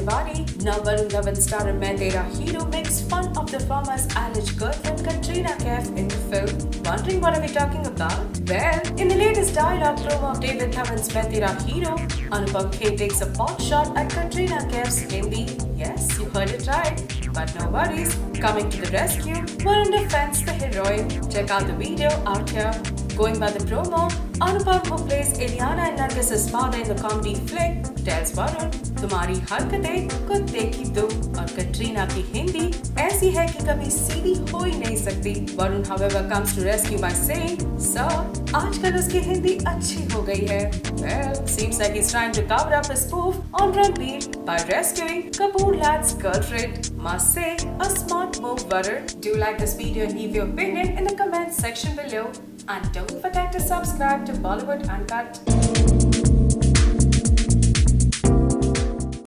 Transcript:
Tiwari, now Varun Dhawan star Main Tera hero makes fun of the former's alleged girlfriend Katrina Kaif in the film. Wondering what are we talking about? Well, in the latest dialogue promo of David Dhawan's Main Tera hero, Anupam Kher takes a pot shot at Katrina Kaif's Hindi. Yes, you heard it right. But no worries, coming to the rescue, Varun defends the heroine. Check out the video out here. Going by the promo, Anupam, who plays Ileana and Nargis's father in the comedy flick, tells Varun, तुम्हारी हरकतें कुत्ते की दुम और कटरीना की हिंदी ऐसी है कि कभी सीधी हो ही नहीं सकती Varun however comes to rescue by saying, sir, आजकल उसकी हिंदी अच्छी हो गई है. Well, seems like he's trying to cover up his spoof on Ranbir by rescuing Kapoor lad's girlfriend. Must say, a smart move, Varun. Do like this video and leave your opinion in the comment section below. And don't forget to subscribe to Bollywood Uncut.